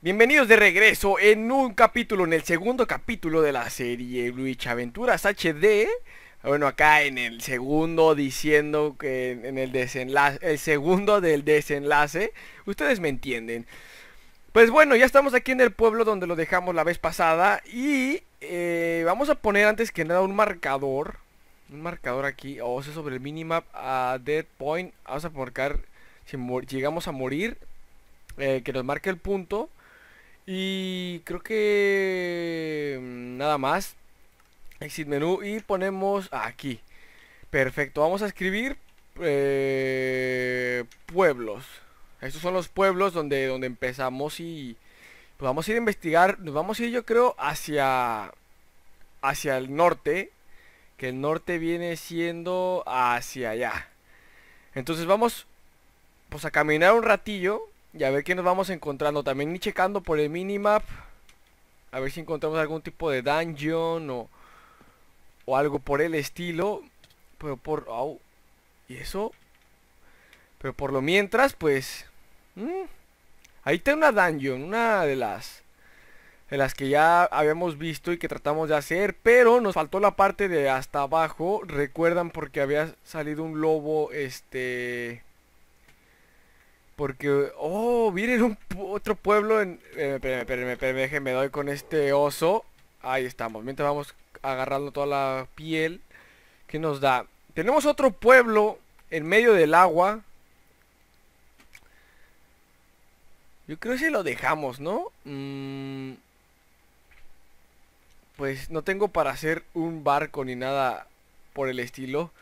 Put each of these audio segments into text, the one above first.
Bienvenidos de regreso en un capítulo, en el segundo capítulo de la serie Luigi Aventuras HD. Bueno, acá en el segundo diciendo que en el desenlace, el segundo del desenlace, ustedes me entienden. Pues bueno, ya estamos aquí en el pueblo donde lo dejamos la vez pasada y eh, vamos a poner antes que nada un marcador. Un marcador aquí, o sea, sobre el minimap a Dead Point. Vamos a marcar si llegamos a morir, eh, que nos marque el punto. Y creo que mm, nada más. Exit menú y ponemos aquí. Perfecto, vamos a escribir eh, pueblos. Estos son los pueblos donde, donde empezamos y pues vamos a ir a investigar. Nos vamos a ir yo creo hacia, hacia el norte. Que el norte viene siendo hacia allá. Entonces vamos pues a caminar un ratillo y a ver qué nos vamos encontrando. También ni checando por el minimap. A ver si encontramos algún tipo de dungeon o, o algo por el estilo. Pero por... ¿Y eso? Pero por lo mientras, pues... Mm, ahí está una dungeon, una de las... De las que ya habíamos visto y que tratamos de hacer. Pero nos faltó la parte de hasta abajo. Recuerdan porque había salido un lobo, este... Porque, oh, viene un otro pueblo en... Eh, espérenme, espérenme, me doy con este oso. Ahí estamos, mientras vamos agarrando toda la piel. que nos da? Tenemos otro pueblo en medio del agua. Yo creo que se lo dejamos, ¿no? Mm, pues no tengo para hacer un barco ni nada por el estilo.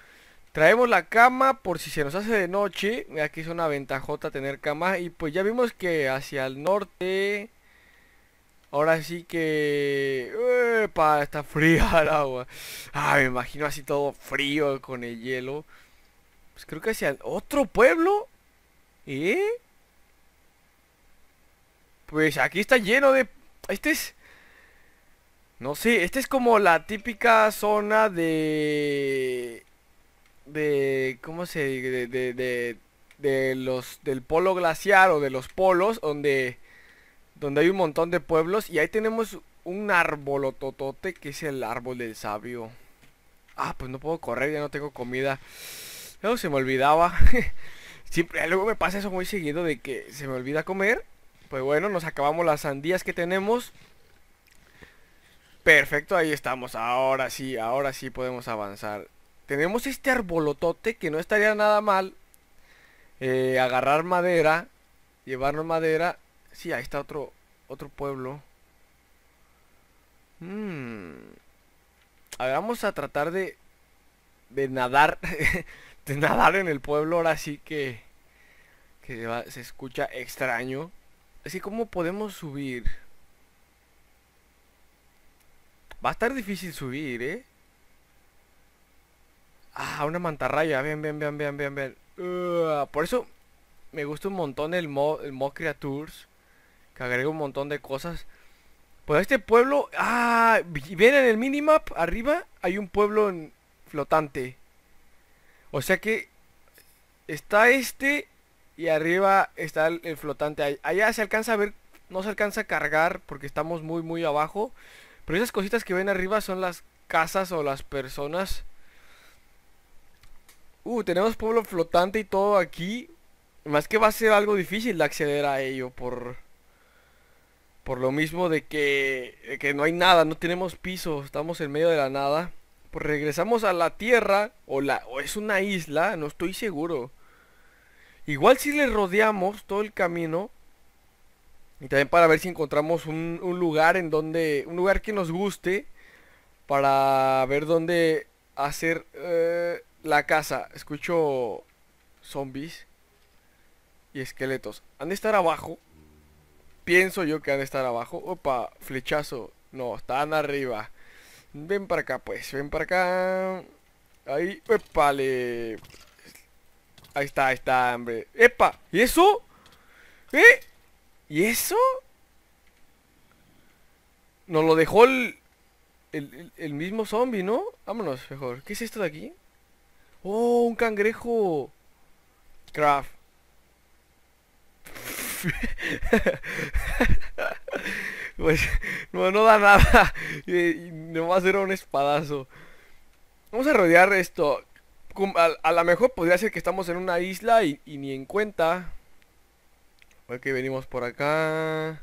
Traemos la cama por si se nos hace de noche. Aquí es una ventajota tener cama. Y pues ya vimos que hacia el norte... Ahora sí que... Epa, está fría el agua. Ah, me imagino así todo frío con el hielo. Pues creo que hacia el otro pueblo. ¿Eh? Pues aquí está lleno de... Este es... No sé, este es como la típica zona de de ¿cómo se de, de, de, los del polo glaciar o de los polos donde donde hay un montón de pueblos y ahí tenemos un árbol totote que es el árbol del sabio. Ah, pues no puedo correr, ya no tengo comida. Luego se me olvidaba. Siempre luego me pasa eso muy seguido de que se me olvida comer. Pues bueno, nos acabamos las sandías que tenemos. Perfecto, ahí estamos. Ahora sí, ahora sí podemos avanzar tenemos este arbolotote que no estaría nada mal. Eh, agarrar madera, llevarnos madera. Sí, ahí está otro, otro pueblo. Hmm. A ver, vamos a tratar de, de nadar, de nadar en el pueblo. Ahora sí que, que se escucha extraño. Así como podemos subir. Va a estar difícil subir, ¿eh? Ah, una mantarraya. Ven, ven, ven, ven, ven, ven. por eso me gusta un montón el mod, el mod Creatures. Que agrega un montón de cosas. Pues este pueblo... Ah, ven en el minimap. Arriba hay un pueblo flotante. O sea que... Está este... Y arriba está el, flotante. Allá se alcanza a ver... No se alcanza a cargar porque estamos muy, muy abajo. Pero esas cositas que ven arriba son las casas o las personas Uh, tenemos pueblo flotante y todo aquí. Más que va a ser algo difícil de acceder a ello por... Por lo mismo de que, que no hay nada, no tenemos piso, estamos en medio de la nada. Pues regresamos a la tierra, o, la, o es una isla, no estoy seguro. Igual si le rodeamos todo el camino, y también para ver si encontramos un, lugar en donde, un lugar que nos guste, para ver dónde hacer... Eh, la casa, escucho zombies y esqueletos. Han de estar abajo. Pienso yo que han de estar abajo. Opa, flechazo. No, están arriba. Ven para acá, pues. Ven para acá. Ahí. Epa, le... Ahí está, ahí está, hombre. ¡Epa! ¿Y eso? ¿Eh? ¿Y eso? Nos lo dejó el, el, el mismo zombie, ¿no? Vámonos, mejor. ¿Qué es esto de aquí? ¡Oh, un cangrejo! Craft. pues no, no da nada. Y, no va a ser un espadazo. Vamos a rodear esto. A, lo mejor podría ser que estamos en una isla y, ni en cuenta. Ok, venimos por acá.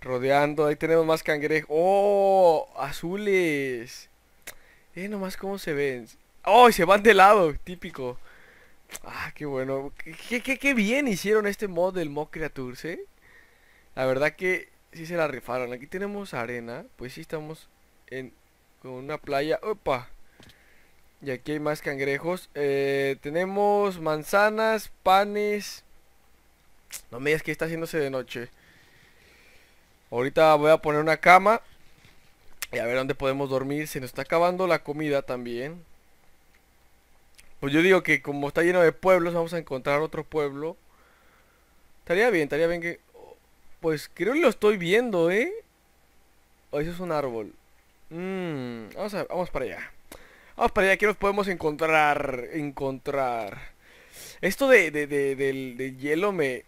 Rodeando. Ahí tenemos más cangrejos. ¡Oh! Azules. Eh, nomás cómo se ven. ¡Oh! Se van de lado. Típico. Ah, qué bueno. Qué, qué, qué bien hicieron este mod del Mock Creatures, ¿eh? La verdad que sí se la rifaron. Aquí tenemos arena. Pues sí estamos en con una playa. ¡Opa! Y aquí hay más cangrejos. Eh, tenemos manzanas, panes. No me digas que está haciéndose de noche. Ahorita voy a poner una cama. Y a ver dónde podemos dormir. Se nos está acabando la comida también. Pues yo digo que como está lleno de pueblos, vamos a encontrar otro pueblo. Estaría bien, estaría bien que... Pues creo que lo estoy viendo, ¿eh? O eso es un árbol. Mmm, vamos, a, vamos para allá. Vamos para allá, aquí nos podemos encontrar. Encontrar. Esto de, de, de hielo me,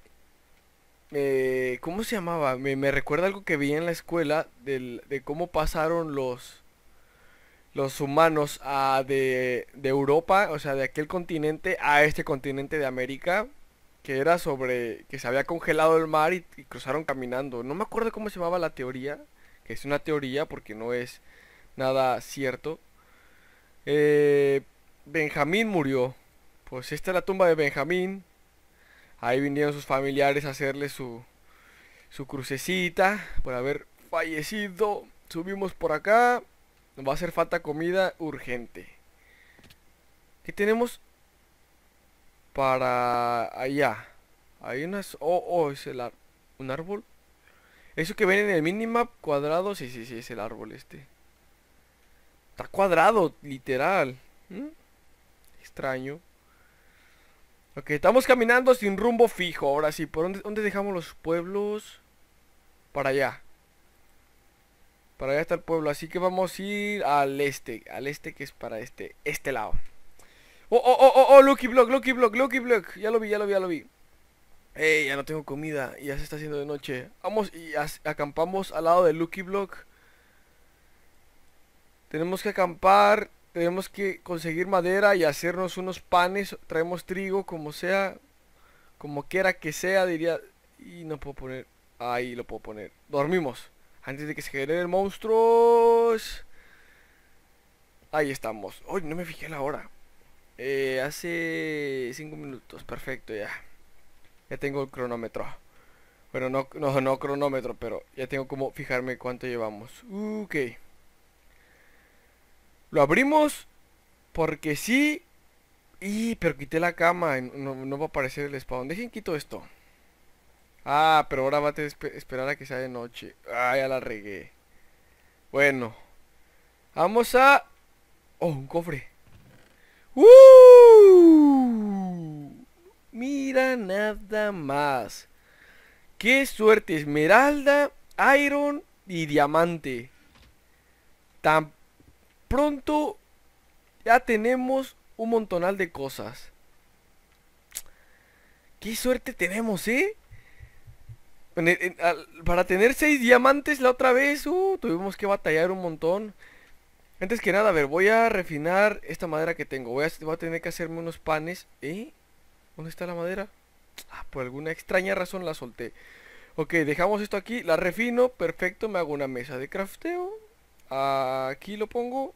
me... ¿Cómo se llamaba? Me, me, recuerda algo que vi en la escuela del, de cómo pasaron los los humanos a de, de Europa, o sea, de aquel continente a este continente de América que era sobre que se había congelado el mar y, cruzaron caminando. No me acuerdo cómo se llamaba la teoría, que es una teoría porque no es nada cierto. Eh, Benjamín murió. Pues esta es la tumba de Benjamín. Ahí vinieron sus familiares a hacerle su, su crucecita por haber fallecido. Subimos por acá. Nos va a hacer falta comida urgente. ¿Qué tenemos? para allá. Hay unas... Oh, oh, es el un árbol. Eso que ven en el minimap cuadrado, sí, sí, sí, es el árbol este. Está cuadrado, literal. ¿Mm? Extraño. Ok, estamos caminando sin rumbo fijo. Ahora sí, ¿por dónde dejamos los pueblos? Para allá. Para allá está el pueblo, así que vamos a ir al este. Al este que es para este, este lado. Oh, oh, oh, oh, oh, Lucky Block, Lucky Block, Lucky Block. Ya lo vi, ya lo vi, ya lo vi. Ey, ya no tengo comida. Ya se está haciendo de noche. Vamos y acampamos al lado de Lucky Block. Tenemos que acampar. Tenemos que conseguir madera y hacernos unos panes. Traemos trigo, como sea. Como quiera que sea, diría. Y no puedo poner. Ahí lo puedo poner. Dormimos. Antes de que se genere el monstruo. Ahí estamos. Uy, no me fijé la hora. Eh, hace 5 minutos, perfecto ya. Ya tengo el cronómetro. Bueno, no, no, no cronómetro, pero ya tengo como fijarme cuánto llevamos. Ok. Lo abrimos porque sí. Y, pero quité la cama. No, no va a aparecer el spawn. Dejen quito esto. Ah, pero ahora va a esperar a que sea de noche. Ah, ya la regué. Bueno. Vamos a... Oh, un cofre. ¡Uh! Mira nada más. Qué suerte. Esmeralda, Iron y Diamante. Tan pronto ya tenemos un montonal de cosas. Qué suerte tenemos, ¿eh? Para tener seis diamantes la otra vez, uh, tuvimos que batallar un montón. Antes que nada, a ver, voy a refinar esta madera que tengo. Voy a, tener que hacerme unos panes. ¿Eh? ¿Dónde está la madera? Ah, por alguna extraña razón la solté. Ok, dejamos esto aquí, la refino, perfecto, me hago una mesa de crafteo. Aquí lo pongo.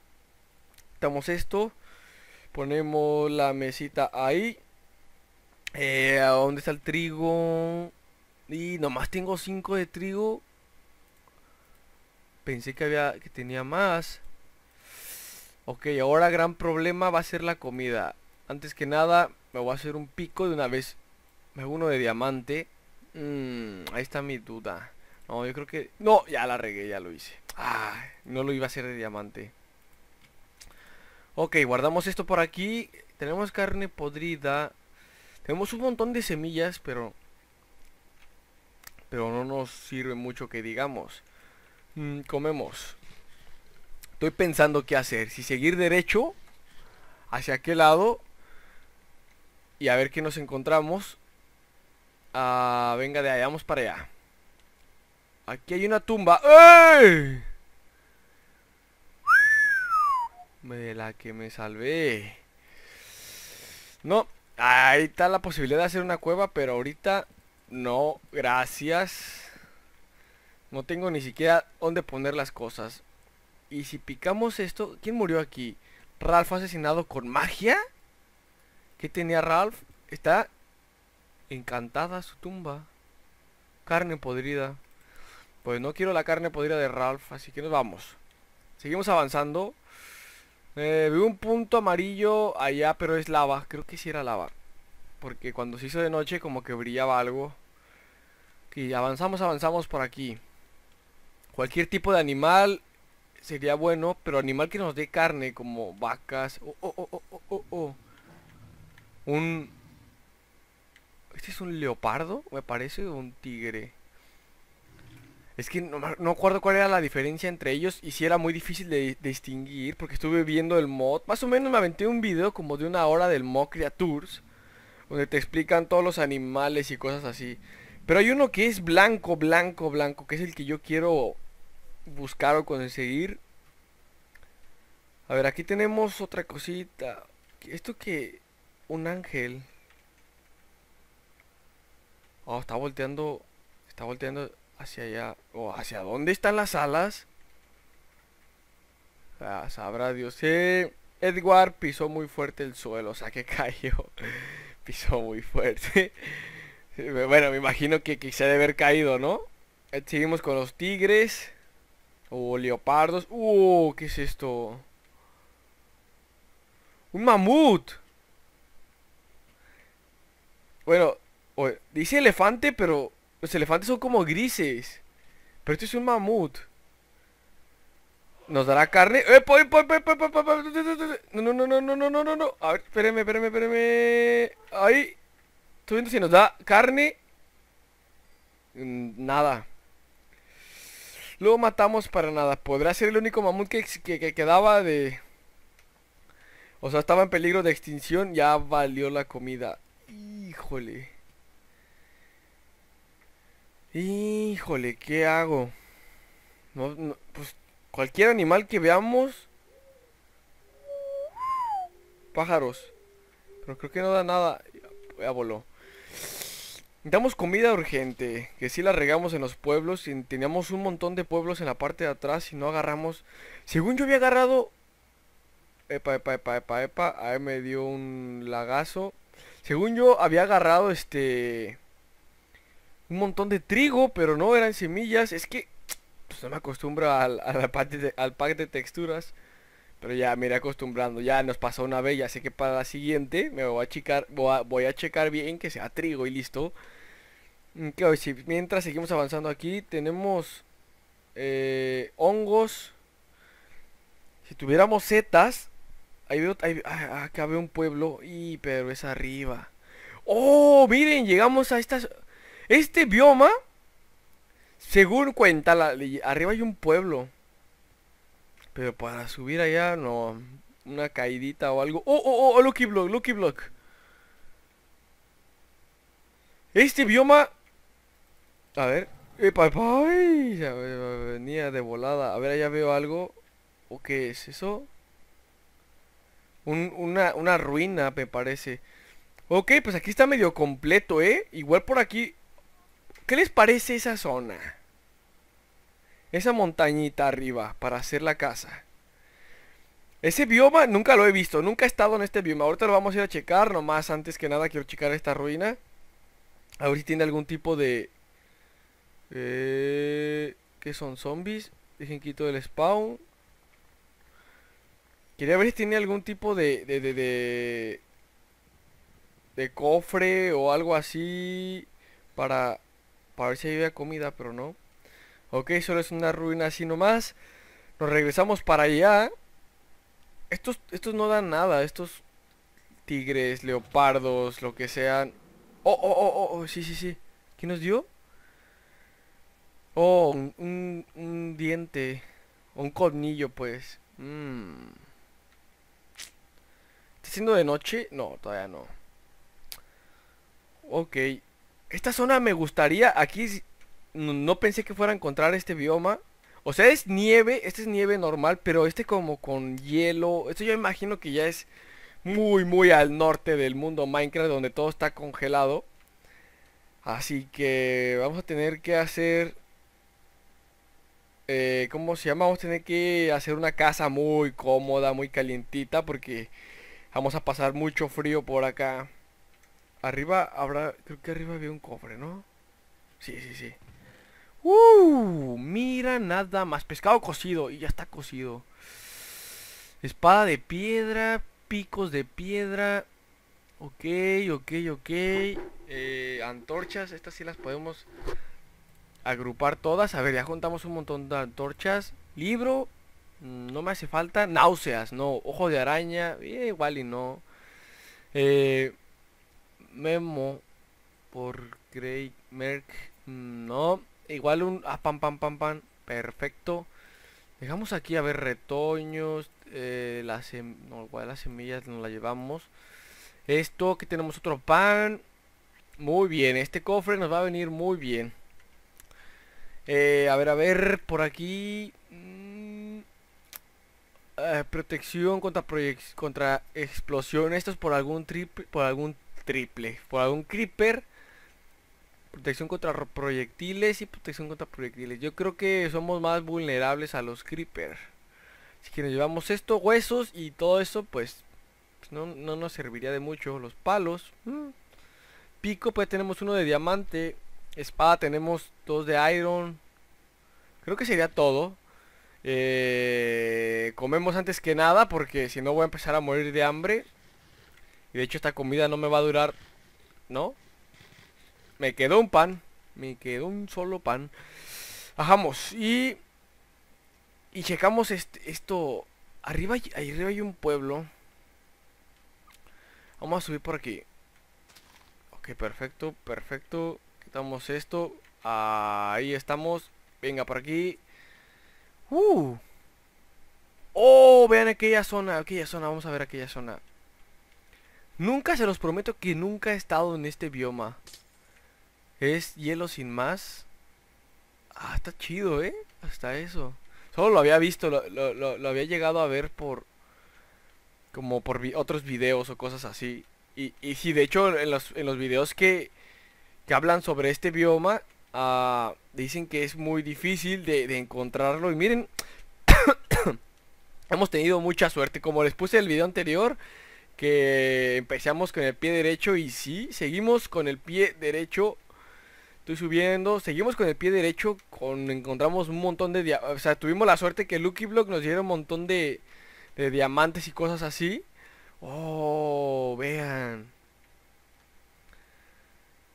Damos esto. Ponemos la mesita ahí. Eh, ¿Dónde está el trigo? Y nomás tengo 5 de trigo. Pensé que había que tenía más. Ok, ahora gran problema va a ser la comida. Antes que nada, me voy a hacer un pico de una vez. Me hago uno de diamante. Mm, ahí está mi duda. No, yo creo que... No, ya la regué, ya lo hice. No lo iba a hacer de diamante. Ok, guardamos esto por aquí. Tenemos carne podrida. Tenemos un montón de semillas, pero... Pero no nos sirve mucho que digamos. Mm, comemos. Estoy pensando qué hacer. Si seguir derecho hacia aquel lado y a ver qué nos encontramos. Ah, venga de allá, vamos para allá. Aquí hay una tumba. ¡Ey! De la que me salvé. No, ahí está la posibilidad de hacer una cueva, pero ahorita no, gracias. No tengo ni siquiera dónde poner las cosas. Y si picamos esto, ¿quién murió aquí? ¿Ralph fue asesinado con magia? ¿Qué tenía Ralph? Está encantada su tumba. Carne podrida. Pues no quiero la carne podrida de Ralph, así que nos vamos. Seguimos avanzando. Eh, veo un punto amarillo allá, pero es lava. Creo que sí era lava. Porque cuando se hizo de noche como que brillaba algo. Y avanzamos, avanzamos por aquí. Cualquier tipo de animal sería bueno, pero animal que nos dé carne, como vacas. Un... ¿Este es un leopardo? Me parece, un tigre. Es que no, no acuerdo cuál era la diferencia entre ellos y si era muy difícil de, distinguir porque estuve viendo el mod. Más o menos me aventé un video como de una hora del mod Creatures donde te explican todos los animales y cosas así. Pero hay uno que es blanco, blanco, blanco, que es el que yo quiero buscar o conseguir. A ver, aquí tenemos otra cosita. ¿Esto que? Un ángel. Oh, está volteando. Está volteando hacia allá. ¿O hacia dónde están las alas? Ah, sabrá Dios. Sí, Edward pisó muy fuerte el suelo, o sea que cayó. Pisó muy fuerte. bueno, me imagino que, que se debe haber caído, ¿no? Eh, seguimos con los tigres. O leopardos. Uh, ¿qué es esto? Un mamut. Bueno, dice elefante, pero los elefantes son como grises. Pero esto es un mamut. Nos dará carne. ¡Eh, no, no, no, no, no, no, no, no, A ver, espéreme, espéreme, espéreme. Ahí. Estoy viendo si nos da carne. Mm, nada. Luego matamos para nada. Podrá ser el único mamut que, que, que quedaba de... O sea, estaba en peligro de extinción. Ya valió la comida. Híjole. Híjole, ¿qué hago? No, no, pues cualquier animal que veamos. Pájaros. Pero creo que no da nada. Ya voló. Necesitamos comida urgente. Que si la regamos en los pueblos. Y teníamos un montón de pueblos en la parte de atrás. Y no agarramos. Según yo había agarrado. Epa, epa, epa, epa, epa. Ahí me dio un lagazo. Según yo había agarrado este un montón de trigo, pero no eran semillas. Es que pues, no me acostumbro al, de, al pack de texturas. Pero ya me iré acostumbrando. Ya nos pasó una vez. Ya sé que para la siguiente me voy a checar, voy a, checar bien que sea trigo y listo. Mm, si mientras seguimos avanzando aquí, tenemos eh, hongos. Si tuviéramos setas, ahí veo, ahí, ah, acá veo un pueblo. Y pero es arriba. Oh, miren, llegamos a estas este bioma, según cuenta, la, arriba hay un pueblo. Pero para subir allá, no. Una caidita o algo. ¡Oh, oh, oh! Lucky Block, Lucky Block. Este bioma... A ver. ¡Epa, Venía de volada. A ver, allá veo algo. ¿O qué es eso? una, una ruina, me parece. Ok, pues aquí está medio completo, ¿eh? Igual por aquí ¿Qué les parece esa zona? Esa montañita arriba para hacer la casa. Ese bioma nunca lo he visto, nunca he estado en este bioma. Ahorita lo vamos a ir a checar, nomás antes que nada quiero checar esta ruina. A ver si tiene algún tipo de... Eh, ¿Qué son? ¿Zombies? Dejen quito el spawn. Quería ver si tiene algún tipo de, de, de, de, de cofre o algo así para para ver si había comida, pero no. Ok, solo es una ruina así nomás. Nos regresamos para allá. Estos, estos no dan nada. Estos tigres, leopardos, lo que sean. Oh, oh, oh, oh, oh sí, sí, sí. ¿Qué nos dio? Oh, un, un, diente. Un colmillo, pues. Mmm. ¿Está siendo de noche? No, todavía no. Ok. Esta zona me gustaría, aquí no, no pensé que fuera a encontrar este bioma. O sea, es nieve, este es nieve normal, pero este como con hielo. Esto yo imagino que ya es muy, muy al norte del mundo Minecraft, donde todo está congelado. Así que vamos a tener que hacer... Eh, ¿Cómo se llama? Vamos a tener que hacer una casa muy cómoda, muy calientita, porque vamos a pasar mucho frío por acá. Arriba habrá... Creo que arriba había un cofre, ¿no? Sí, sí, sí. ¡Uh! Mira nada más. Pescado cocido. Y ya está cocido. Espada de piedra. Picos de piedra. Ok, ok, ok. Eh, antorchas. Estas sí las podemos agrupar todas. A ver, ya juntamos un montón de antorchas. Libro. Mm, no me hace falta. Náuseas, no. Ojo de araña. Eh, igual y no. Eh, memo. Por Craig Merck. No. Igual un... Ah, pam, pam, pam, pam. Perfecto. Dejamos aquí a ver retoños. Eh, las, no, igual las semillas nos las llevamos. Esto, que tenemos otro pan. Muy bien, este cofre nos va a venir muy bien. Eh, a ver, a ver, por aquí... Mm, eh, protección contra, contra explosión. Esto es por algún triple, por algún triple, por algún creeper Protección contra proyectiles y protección contra proyectiles. Yo creo que somos más vulnerables a los creepers. Si que nos llevamos esto, huesos y todo eso, pues, pues no, nos serviría de mucho. Los palos. Mm. Pico, pues tenemos uno de diamante. Espada tenemos dos de iron. Creo que sería todo. Eh, comemos antes que nada porque si no voy a empezar a morir de hambre. Y de hecho esta comida no me va a durar... ¿No? Me quedó un pan. Me quedó un solo pan. Bajamos. Y... Y checamos esto. Arriba, arriba hay un pueblo. Vamos a subir por aquí. Ok, perfecto, perfecto. Quitamos esto. Ahí estamos. Venga, por aquí. Uh. Oh, vean aquella zona, aquella zona. Vamos a ver aquella zona. Nunca se los prometo que nunca he estado en este bioma. Es hielo sin más. Ah, está chido, ¿eh? Hasta eso. Solo lo había visto, lo, había llegado a ver por... Como por otros videos o cosas así. Y, sí, de hecho, en los, videos que, que hablan sobre este bioma, uh, dicen que es muy difícil de, de encontrarlo. Y miren, hemos tenido mucha suerte. Como les puse en el video anterior, que empezamos con el pie derecho y sí, seguimos con el pie derecho Estoy subiendo. Seguimos con el pie derecho. Con, encontramos un montón de... O sea, tuvimos la suerte que Lucky Block nos diera un montón de, de diamantes y cosas así. Oh, vean.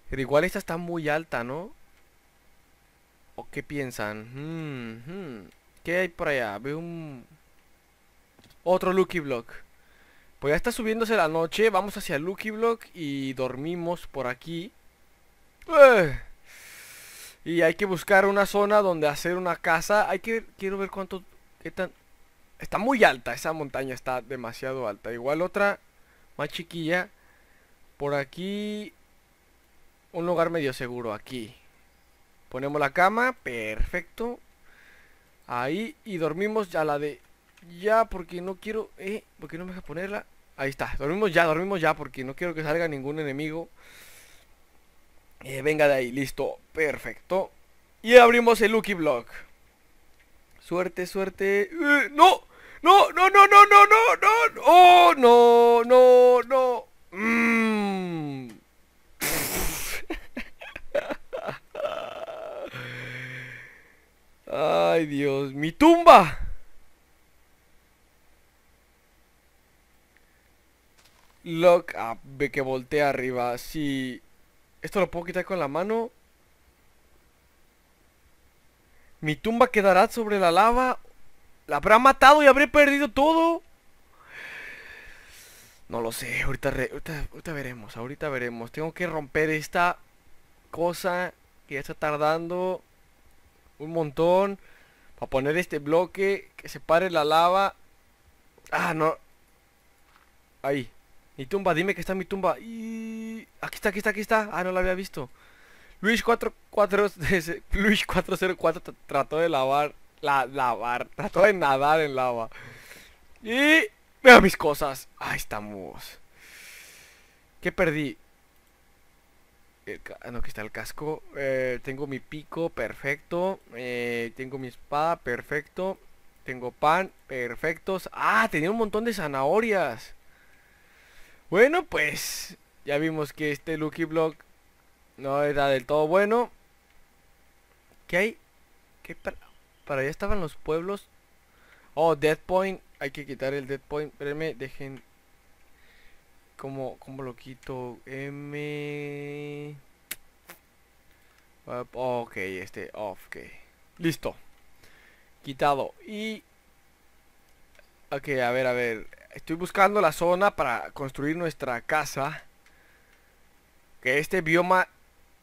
Pero igual esta está muy alta, ¿no? ¿O qué piensan? Hmm, hmm. ¿Qué hay por allá? Veo un... Otro Lucky Block. Pues ya está subiéndose la noche. Vamos hacia Lucky Block y dormimos por aquí. ¡Eh! Y hay que buscar una zona donde hacer una casa. Hay que quiero ver cuánto qué está muy alta esa montaña, está demasiado alta. Igual otra más chiquilla por aquí un lugar medio seguro aquí. Ponemos la cama, perfecto. Ahí y dormimos ya la de ya porque no quiero, eh, porque no me deja ponerla. Ahí está, dormimos ya, dormimos ya porque no quiero que salga ningún enemigo. Eh, venga de ahí, listo, perfecto. Y abrimos el Lucky Block. Suerte, suerte. Eh, ¡No! ¡No, no, no, no, no, no, no! ¡Oh, no, no, no! Mm. Ay, Dios, mi tumba. Lock up, ve que voltea arriba. Sí. Esto lo puedo quitar con la mano. Mi tumba quedará sobre la lava. ¿La habrá matado y habré perdido todo? No lo sé, ahorita, ahorita, veremos, ahorita veremos. Tengo que romper esta cosa que ya está tardando un montón. Para poner este bloque que separe la lava. Ah, no. Ahí. Mi tumba, dime que está mi tumba. Y... Aquí está, aquí está, aquí está. Ah, no la había visto. Luis 44 Luis 404 trató de lavar la lavar, trató de nadar en lava. Y veo mis cosas. Ahí estamos. ¿Qué perdí? no, aquí está el casco. Eh, tengo mi pico, perfecto. Eh, tengo mi espada, perfecto. Tengo pan, perfectos. Ah, tenía un montón de zanahorias. Bueno, pues ya vimos que este Lucky Block no era del todo bueno. ¿Qué hay? ¿Qué para, allá estaban los pueblos? Oh, Dead Point. Hay que quitar el Dead Point. Espérenme, dejen ¿Cómo, cómo lo quito? M... ok, este ok. Listo. Quitado. Y... Ok, a ver, a ver. Estoy buscando la zona para construir nuestra casa. Que este bioma...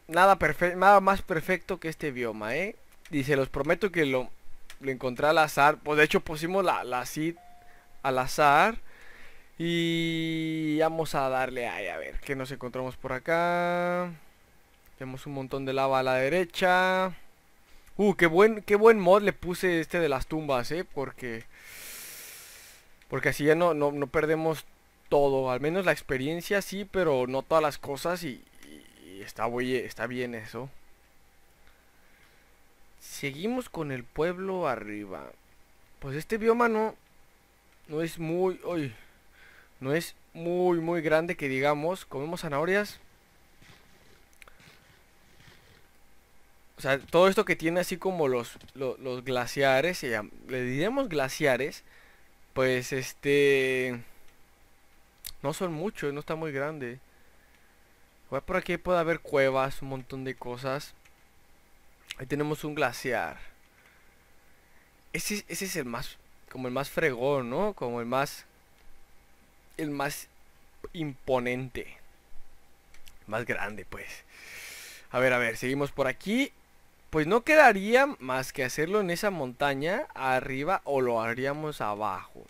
Nada, más perfecto que este bioma, ¿eh? Dice, los prometo que lo, encontré al azar. Pues de hecho pusimos la, la al azar. Y vamos a darle ahí, a ver, ¿qué nos encontramos por acá? Tenemos un montón de lava a la derecha. Uh, qué buen, qué buen mod le puse este de las tumbas, eh, porque... Porque así ya no, no, perdemos todo, al menos la experiencia sí, pero no todas las cosas y, está, está bien eso. Seguimos con el pueblo arriba. Pues este bioma no, no es muy... Uy, no es muy, muy grande que digamos. Comemos zanahorias. O sea, todo esto que tiene así como los, los, glaciares, le diremos glaciares, pues este... No son muchos, no está muy grande. por aquí puede haber cuevas, un montón de cosas. Ahí tenemos un glaciar. Ese, ese es el más, como el más fregón, ¿no? Como el más el más imponente. Más grande, pues. A ver, a ver, seguimos por aquí. Pues no quedaría más que hacerlo en esa montaña arriba o lo haríamos abajo.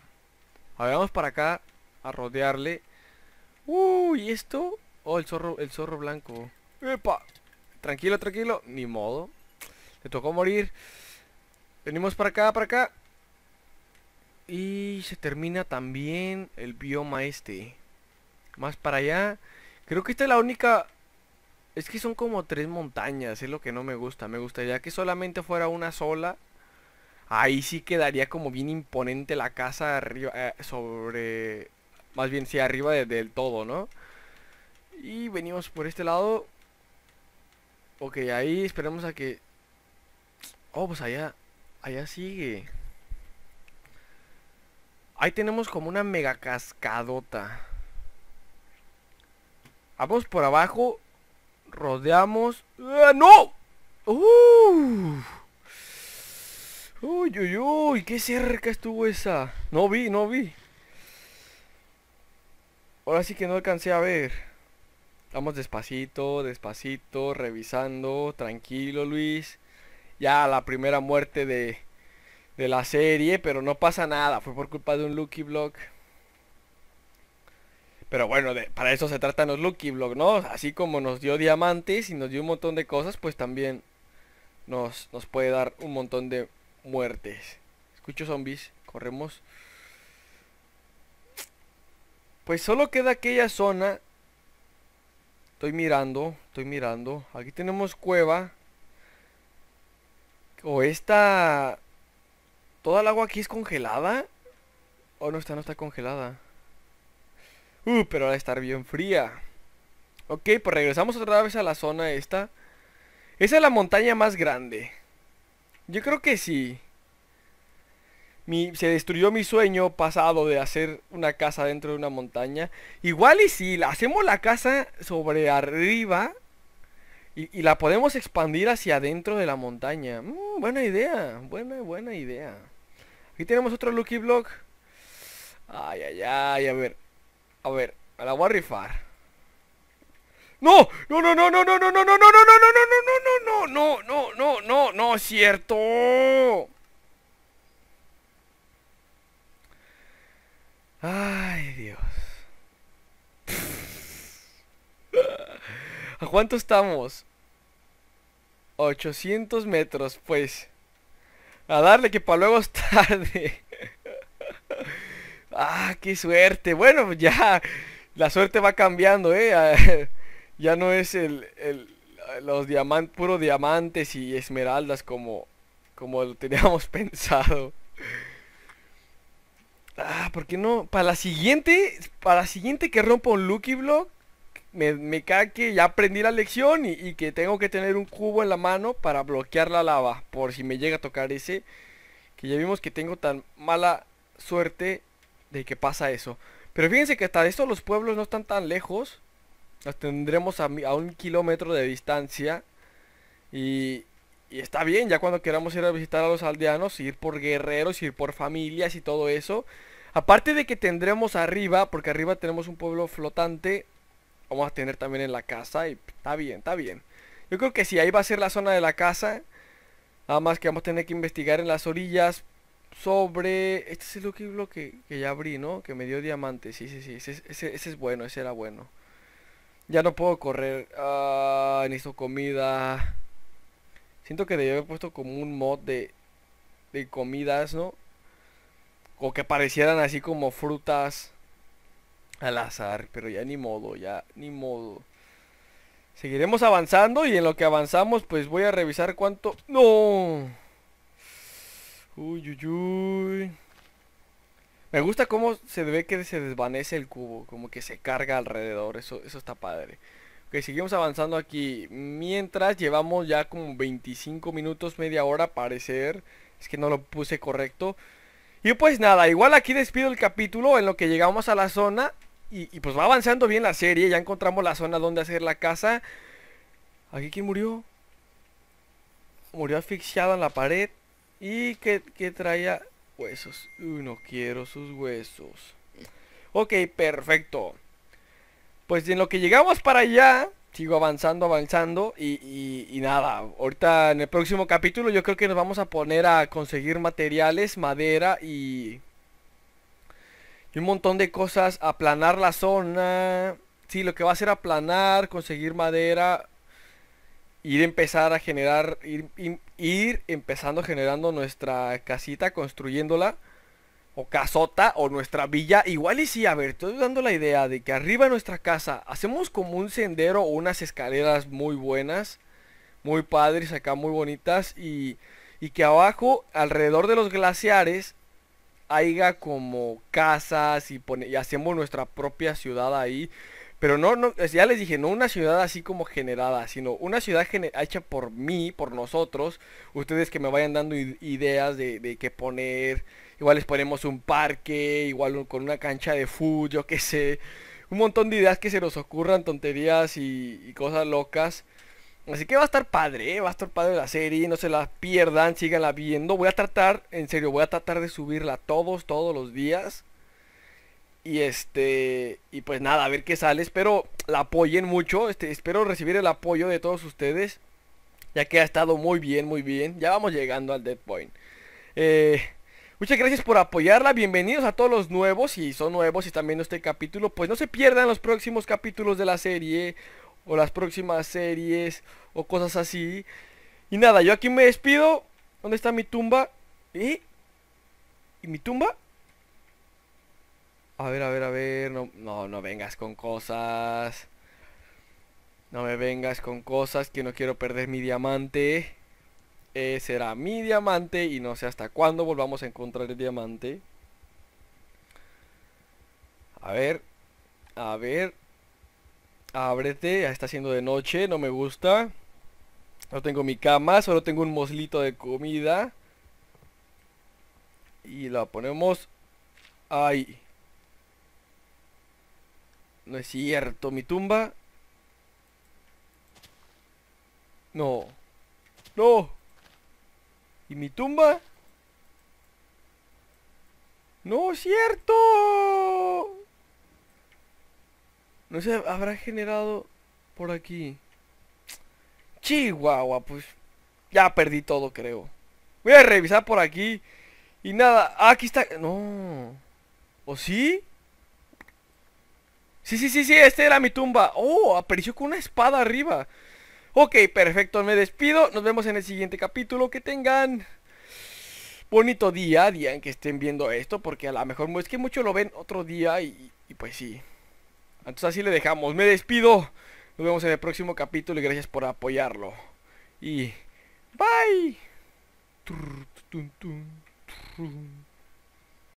A ver, vamos para acá a rodearle. Uy, ¿y esto? Oh, el zorro, el zorro blanco. ¡Epa! Tranquilo, tranquilo. Ni modo. Le tocó morir. Venimos para acá, para acá. Y se termina también el bioma este. Más para allá. Creo que esta es la única... Es que son como tres montañas, es lo que no me gusta. Me gustaría que solamente fuera una sola. Ahí sí quedaría como bien imponente la casa arriba, eh, sobre... Más bien, sí, arriba del todo, ¿no? Y venimos por este lado. Ok, ahí esperemos a que... Oh, pues allá... Allá sigue. Ahí tenemos como una mega cascadota. Vamos por abajo. Rodeamos. ¡Ah, ¡No! ¡Uh! Uy, uy, uy, qué cerca estuvo esa. No vi, no vi. Ahora sí que no alcancé a ver. Vamos despacito, despacito, revisando. Tranquilo, Luis. Ya la primera muerte de, de la serie, pero no pasa nada, fue por culpa de un Lucky Block. Pero bueno, para eso se tratan los Lucky Block, ¿no? Así como nos dio diamantes y nos dio un montón de cosas, pues también nos, nos puede dar un montón de muertes. Escucho zombies, corremos. Pues solo queda aquella zona. Estoy mirando, estoy mirando. Aquí tenemos cueva. O esta ¿Toda el agua aquí es congelada? ¿O no está, no está congelada? Uh, pero va a estar bien fría. Ok, pues regresamos otra vez a la zona esta. Esa es la montaña más grande. Yo creo que sí. Mi, se destruyó mi sueño pasado de hacer una casa dentro de una montaña. Igual y si hacemos la casa sobre arriba y, la podemos expandir hacia adentro de la montaña. Mm, buena idea, buena, buena idea. Aquí tenemos otro Lucky Block. Ay, ay, ay, a ver. A ver, me la voy a rifar. ¡No! ¡No, no, no, no, no, no, no, no, no, no, no, no, no, no, no, no, no, no, no, no, es cierto! Ay, Dios. ¿A cuánto estamos? 800 metros, pues. A darle que para luego es tarde. Ah, qué suerte. Bueno, ya la suerte va cambiando, ¿eh? ya no es el, el los diamantes, puro diamantes y esmeraldas como, como lo teníamos pensado. Ah, ¿por qué no? Para la siguiente, para la siguiente que rompa un Lucky Block, me cae que ya aprendí la lección y, que tengo que tener un cubo en la mano para bloquear la lava. Por si me llega a tocar ese. Que ya vimos que tengo tan mala suerte de que pasa eso. Pero fíjense que hasta esto los pueblos no están tan lejos. Los tendremos a, a un kilómetro de distancia. Y, está bien, ya cuando queramos ir a visitar a los aldeanos, ir por guerreros, ir por familias y todo eso. Aparte de que tendremos arriba, porque arriba tenemos un pueblo flotante, vamos a tener también en la casa y está bien, está bien. Yo creo que sí, ahí va a ser la zona de la casa. Nada más que vamos a tener que investigar en las orillas sobre... Este es el bloque que, ya abrí, ¿no? Que me dio diamante. Sí, sí, sí. Ese, ese, ese, es bueno, ese era bueno. Ya no puedo correr. Ah, necesito comida. Siento que debía haber puesto como un mod de, de comidas, ¿no? O que parecieran así como frutas al azar, pero ya ni modo, ya ni modo. Seguiremos avanzando y en lo que avanzamos pues voy a revisar cuánto... ¡No! Uy, uy, uy. Me gusta cómo se ve que se desvanece el cubo, como que se carga alrededor, eso, eso está padre. Ok, seguimos avanzando aquí. Mientras llevamos ya como 25 minutos, media hora, parecer. Es que no lo puse correcto. Y pues nada, igual aquí despido el capítulo en lo que llegamos a la zona. Y, pues va avanzando bien la serie. Ya encontramos la zona donde hacer la casa. ¿Aquí quién murió? Murió asfixiado en la pared. Y que, que traía huesos. Uy, no quiero sus huesos. Ok, perfecto. Pues en lo que llegamos para allá, sigo avanzando, avanzando y, y, nada, ahorita en el próximo capítulo yo creo que nos vamos a poner a conseguir materiales, madera y, y un montón de cosas, aplanar la zona, sí, lo que va a ser aplanar, conseguir madera, ir empezar a generar, ir, ir empezando generando nuestra casita, construyéndola o casota o nuestra villa. Igual y sí, a ver, estoy dando la idea de que arriba de nuestra casa hacemos como un sendero o unas escaleras muy buenas, muy padres, acá muy bonitas y, y que abajo, alrededor de los glaciares, haya como casas y, pone, y hacemos nuestra propia ciudad ahí. Pero no, ya les dije, no una ciudad así como generada, sino una ciudad hecha por mí, por nosotros. Ustedes que me vayan dando ideas de, de qué poner, Igual les ponemos un parque, igual con una cancha de fútbol, yo qué sé. Un montón de ideas que se nos ocurran, tonterías y, cosas locas. Así que va a estar padre, ¿eh? va a estar padre la serie, no se la pierdan, síganla viendo. Voy a tratar, en serio, voy a tratar de subirla todos, todos los días. Y este, y pues nada, a ver qué sale. Espero la apoyen mucho, este, espero recibir el apoyo de todos ustedes. Ya que ha estado muy bien, muy bien. Ya vamos llegando al dead point. Eh, Muchas gracias por apoyarla, bienvenidos a todos los nuevos, si son nuevos y están viendo este capítulo, pues no se pierdan los próximos capítulos de la serie, o las próximas series, o cosas así. Y nada, yo aquí me despido, ¿dónde está mi tumba? ¿Eh? ¿Y mi tumba? A ver, a ver, a ver, no, no, no vengas con cosas. No me vengas con cosas que no quiero perder mi diamante. Eh, será mi diamante y no sé hasta cuándo volvamos a encontrar el diamante. A ver, a ver. Ábrete, ya está haciendo de noche, no me gusta. No tengo mi cama, solo tengo un moslito de comida. Y la ponemos ahí. No es cierto, mi tumba. No. No. ¿Y mi tumba? ¡No es cierto! No se habrá generado por aquí. Chihuahua, pues ya perdí todo, creo. Voy a revisar por aquí. Y nada, ah, aquí está. No. ¿O sí? Sí, sí, sí, sí, esta era mi tumba. Oh, apareció con una espada arriba. Ok, perfecto, me despido. Nos vemos en el siguiente capítulo. Que tengan bonito día, día en que estén viendo esto, porque a lo mejor es que muchos lo ven otro día y, y pues sí. Entonces así le dejamos. Me despido. Nos vemos en el próximo capítulo y gracias por apoyarlo. Y bye.